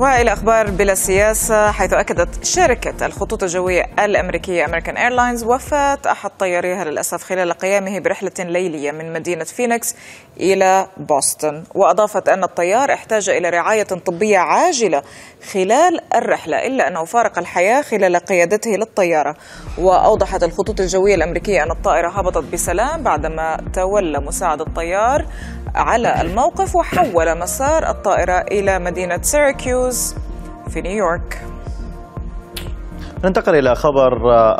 وإلى أخبار بلا سياسة حيث أكدت شركة الخطوط الجوية الأمريكية American Airlines وفاة أحد طياريها للأسف خلال قيامه برحلة ليلية من مدينة فينيكس إلى بوسطن. وأضافت أن الطيار احتاج إلى رعاية طبية عاجلة خلال الرحلة إلا أنه فارق الحياة خلال قيادته للطيارة. وأوضحت الخطوط الجوية الأمريكية أن الطائرة هبطت بسلام بعدما تولى مساعد الطيار على الموقف وحول مسار الطائرة إلى مدينة سيراكيوز في نيويورك ننتقل إلى خبر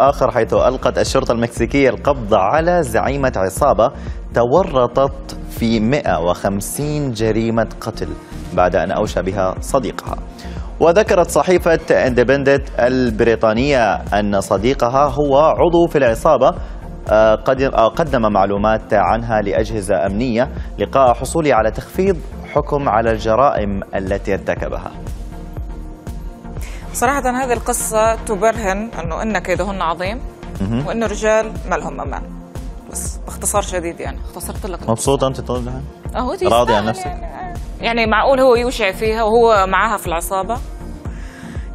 آخر حيث ألقت الشرطة المكسيكية القبض على زعيمة عصابة تورطت في 150 جريمة قتل بعد أن أوشى بها صديقها. وذكرت صحيفة اندبندنت البريطانية أن صديقها هو عضو في العصابة آه، آه، قدم معلومات عنها لأجهزة أمنية لقاء حصوله على تخفيض حكم على الجرائم التي ارتكبها. صراحة هذه القصة تبرهن أنه إن كيدهن عظيم وأنه الرجال ما لهم أمان. بس باختصار شديد يعني. اختصرت لك. مبسوطة أنت طالع أهو راضي عن نفسك. يعني, يعني معقول هو يوشي فيها وهو معاها في العصابة؟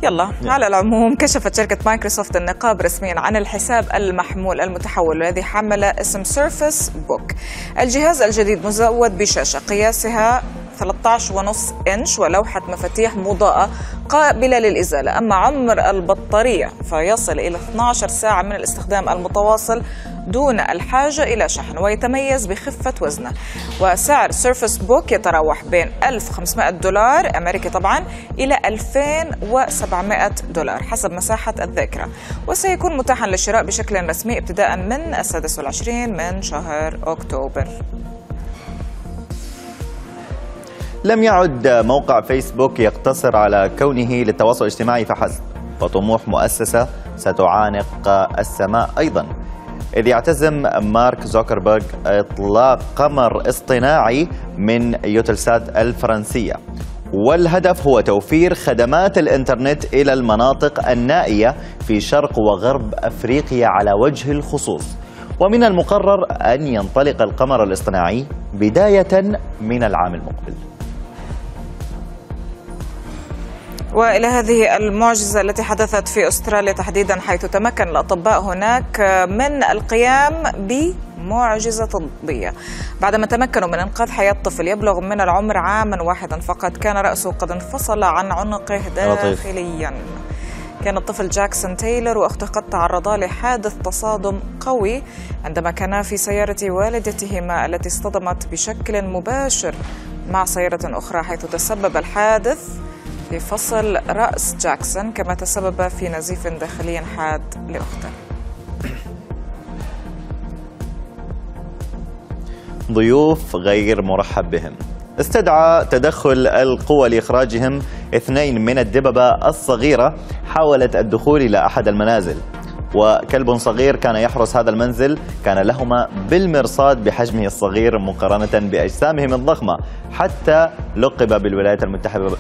يلا على العموم كشفت شركة مايكروسوفت النقاب رسميا عن الحاسب المحمول المتحول الذي حمل اسم Surface Book الجهاز الجديد مزود بشاشة قياسها 13.5 إنش ولوحة مفاتيح مضاءة قابلة للإزالة. أما عمر البطارية فيصل إلى 12 ساعة من الاستخدام المتواصل دون الحاجة إلى شحن ويتميز بخفة وزنه. وسعر Surface Book يتراوح بين 1500 دولار أمريكي طبعا إلى 2700 دولار حسب مساحة الذاكرة. وسيكون متاحا للشراء بشكل رسمي ابتداء من السادس والعشرين من شهر أكتوبر. لم يعد موقع فيسبوك يقتصر على كونه للتواصل الاجتماعي فحسب وطموح مؤسسة ستعانق السماء أيضا. إذ يعتزم مارك زوكربيرغ إطلاق قمر اصطناعي من يوتلسات الفرنسية. والهدف هو توفير خدمات الإنترنت إلى المناطق النائية في شرق وغرب أفريقيا على وجه الخصوص. ومن المقرر أن ينطلق القمر الاصطناعي بداية من العام المقبل. وإلى هذه المعجزة التي حدثت في أستراليا تحديدا حيث تمكن الأطباء هناك من القيام بمعجزة طبية. بعدما تمكنوا من إنقاذ حياة طفل يبلغ من العمر عاما واحدا فقط كان رأسه قد انفصل عن عنقه داخليا. كان الطفل جاكسون تايلر وأخته قد تعرضا لحادث تصادم قوي عندما كانا في سيارة والدتهما التي اصطدمت بشكل مباشر مع سيارة أخرى حيث تسبب الحادث. في فصل رأس جاكسون كما تسبب في نزيف داخلي حاد لأخته. ضيوف غير مرحب بهم. استدعى تدخل القوى لإخراجهم اثنين من الدببة الصغيرة حاولت الدخول إلى أحد المنازل. وكلب صغير كان يحرس هذا المنزل كان لهما بالمرصاد بحجمه الصغير مقارنة بأجسامهم الضخمة حتى لقب بالولايات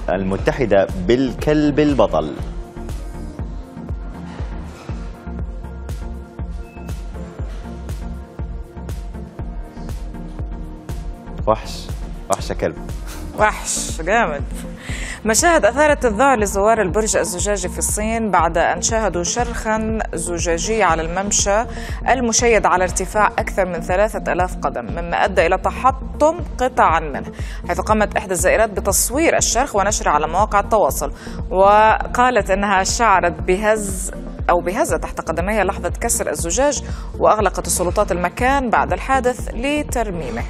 المتحدة بالكلب البطل. وحش. وحش كلب. وحش جامد. مشاهد أثارت الذعر لزوار البرج الزجاجي في الصين بعد أن شاهدوا شرخا زجاجي على الممشى المشيد على ارتفاع أكثر من ثلاثة ألاف قدم مما أدى إلى تحطم قطعا منه حيث قامت إحدى الزائرات بتصوير الشرخ ونشره على مواقع التواصل وقالت أنها شعرت بهز أو بهزة تحت قدميها لحظة كسر الزجاج وأغلقت السلطات المكان بعد الحادث لترميمه.